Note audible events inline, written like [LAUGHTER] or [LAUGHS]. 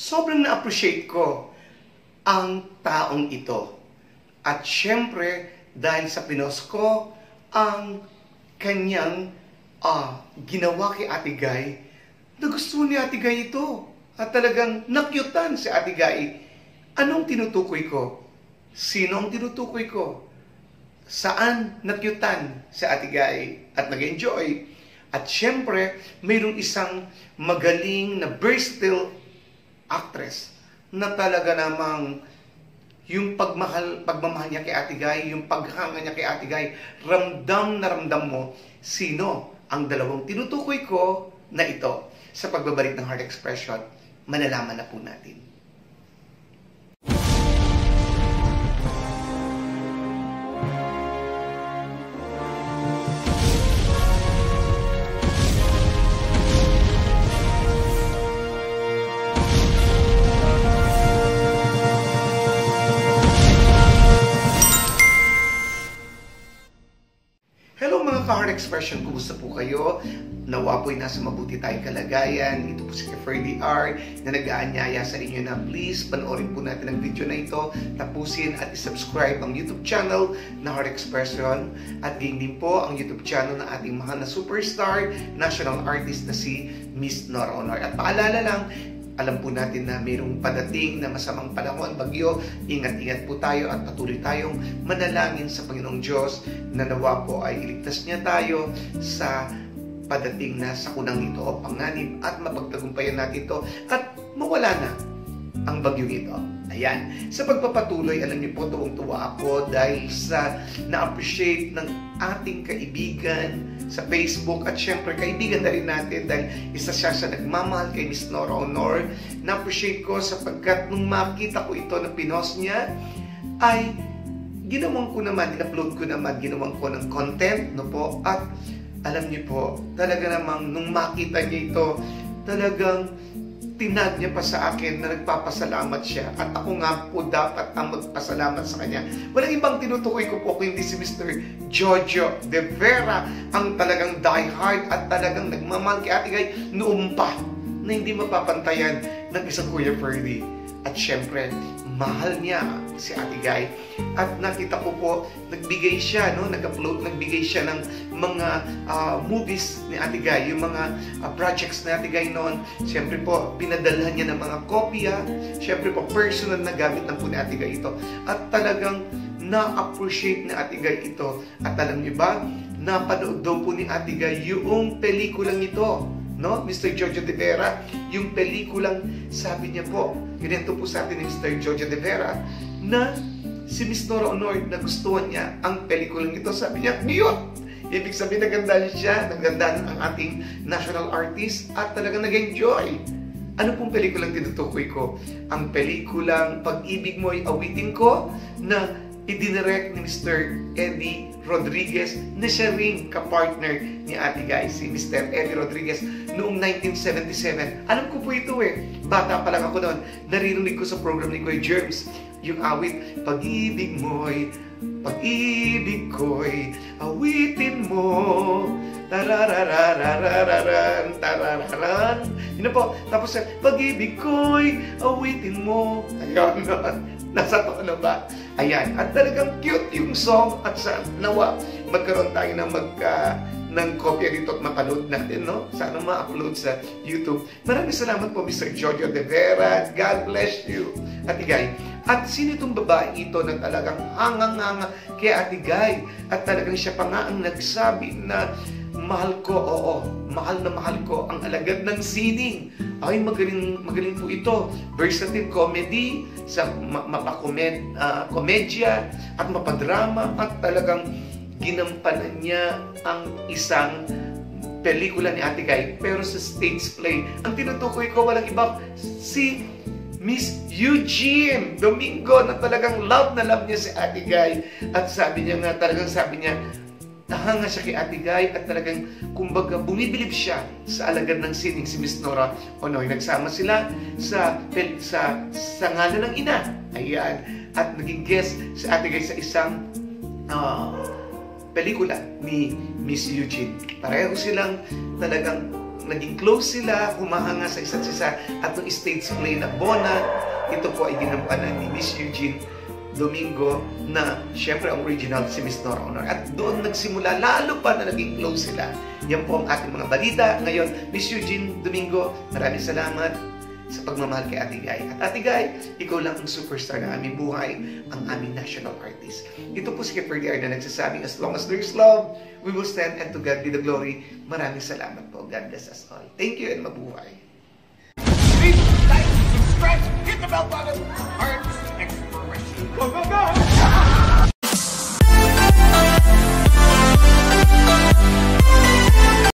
sobrang na-appreciate ko ang taong ito. At syempre, dahil sa pinos ko, ang kanyang ah, ginawa kay Ate Guy, nagustuhan ni Ate Guy ito. At talagang nakyutan si Ate Guy. Anong tinutukoy ko? Sino ang tinutukoy ko? Saan nakyutan si Ate Guy at nag-enjoy? At syempre, mayroong isang magaling na versatile actress na talaga namang yung pagmahal, pagmamahal niya kay Ate Guy, yung paghanga niya kay Ate Guy, ramdam na ramdam mo sino ang dalawang tinutukoy ko na ito sa pagbabalik ng heart expression. Malalaman na po natin. Ka-heart expression, kumusta po kayo? Nawa po'y nasa mabuti tayong kalagayan. Ito po si Ferdy R na nag-aanyaya sa inyo na please panoorin po natin ang video na ito, tapusin at isubscribe ang YouTube channel na Heart Expression at gain din po ang YouTube channel ng ating mahal na superstar, national artist na si Miss Nora Honor. At paalala lang, alam po natin na mayroong padating na masamang panahon, bagyo. Ingat-ingat po tayo at patuloy tayong manalangin sa Panginoong Diyos na nawa po ay iligtas niya tayo sa padating na sakunang ito o panganib at mapagtagumpayan natin ito at mawala na ang bagyong ito. Ayan. Sa pagpapatuloy, alam niyo po, tuwang-tuwa ako dahil sa na-appreciate ng ating kaibigan sa Facebook at syempre kaibigan na rin natin dahil isa siya sa nagmamahal kay Miss Nora Honor. Na-appreciate ko sapagkat nung makita ko ito na pinos niya, ay ginawang ko naman, in-upload ko naman, ginawang ko ng content, no po, at alam niyo po, talaga namang nung makita niya ito, talagang tinag niya pa sa akin na nagpapasalamat siya at ako nga po dapat ang magpasalamat sa kanya. Walang ibang tinutukoy ko po kundi si Mr. Jojo De Vera ang talagang diehard at talagang nagmamahal kay Ate Guy noon pa na hindi mapapantayan ng isang Kuya Ferdy. At syempre, mahal niya si Ate Guy. At nakita ko po, nagbigay siya, no? nag-upload, nagbigay siya ng mga uh, movies ni Ate Guy, yung mga uh, projects ni Ate Guy noon. Siyempre po, pinadalhan niya ng mga kopya. Siyempre po, personal na gamit ng po ni Ate Guy ito. At talagang na-appreciate ni Ate Guy ito. At alam niyo ba, napanood daw po ni Ate Guy yung pelikulang ito no? Mr. Jojo De Vera, yung pelikulang sabi niya po, ganito po sa atin ni Mr. Jojo De Vera, na si Miss Nora Honor nagustuhan niya ang pelikulang ito. Sabi niya, ngayon, Ibig sabihin, nagandahan siya, nagandahan ang ating national artist at talagang nag-enjoy. Ano pong pelikulang tinutukoy ko? Ang pelikulang Pag-ibig mo ay awitin ko na idinirect ni Mr. Eddie Rodriguez na siya rin kapartner ni Ate Guy, si Mr. Eddie Rodriguez noong 1977. Alam ko po ito eh. Bata pa lang ako noon. Naririnig ko sa program ni Kuya Germs yung awit, Pag-ibig mo'y pag-ibig ko'y awitin mo. Tararararararan, tarararan. Yun po. Tapos, pag-ibig ko'y awitin mo. Ayun, [LAUGHS] nasa tono ba? Ayan. At talagang cute yung song at sa nawa magkaroon tayo ng magka ng kopya dito at mapanood natin, no? Sana ma-upload sa YouTube. Maraming salamat po, Mr. Jojo De Vera. God bless you. At Igay, at sino itong babae ito na talagang hangang-hanga kay Ate Guy? At talagang siya pa nga ang nagsabi na mahal ko, oo, mahal na mahal ko ang alagad ng sining. Ay, magaling, magaling po ito. Versatile comedy, sa mapakomed, uh, komedya, at mapadrama, at talagang ginampanan niya ang isang pelikula ni Ate Guy, pero sa stage play. Ang tinutukoy ko, walang iba, si Miss Eugene Domingo na talagang love na love niya si Ate Guy. At sabi niya nga, talagang sabi niya, nahanga siya kay Ate Guy at talagang, kumbaga, bumibilib siya sa alagad ng sining si Miss Nora Onoy. Nagsama sila sa, sa, sa ngalan ng ina. Ayan. At naging guest si Ate Guy sa isang uh, pelikula ni Miss Eugene. Pareho silang talagang naging close sila, humahanga sa isa't isa at nung stage play na Bona, ito po ay ginampanan ni Miss Eugene Domingo na syempre ang original si Miss Nora Honor. At doon nagsimula, lalo pa na naging close sila. Yan po ang ating mga balita. Ngayon, Miss Eugene Domingo, maraming salamat sa pagmamahal kay Ate Guy. At Ate Guy, ikaw lang ang superstar ng aming buhay, ang aming national artist. Ito po si Kipper DR na nagsasabing, as long as there is love, we will stand and to God be the glory. Maraming salamat po. God bless us all. Thank you and mabuhay. Please like, subscribe, hit the bell button.